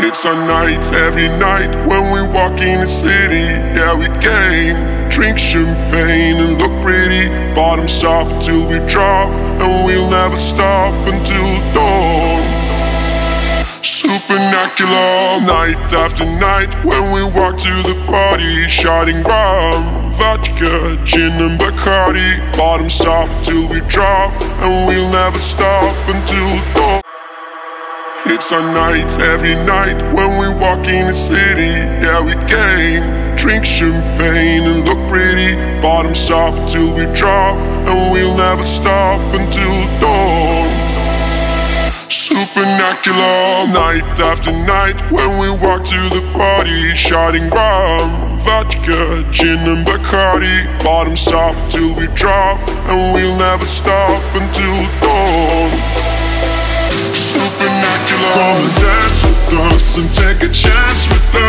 It's our night every night when we walk in the city. Yeah, we game, drink champagne and look pretty. Bottoms up till we drop, and we'll never stop until dawn. Supernacular night after night when we walk to the party, shouting rum, vodka, gin and Bacardi. Bottoms up till we drop, and we'll never stop until dawn. It's our night every night when we walk in the city. Yeah, we game, drink champagne and look pretty. Bottoms up till we drop, and we'll never stop until dawn. Supernacular night after night when we walk to the party, shouting rum, vodka, gin and Bacardi. Bottoms up till we drop, and we'll never stop until dawn. and take a chance with them.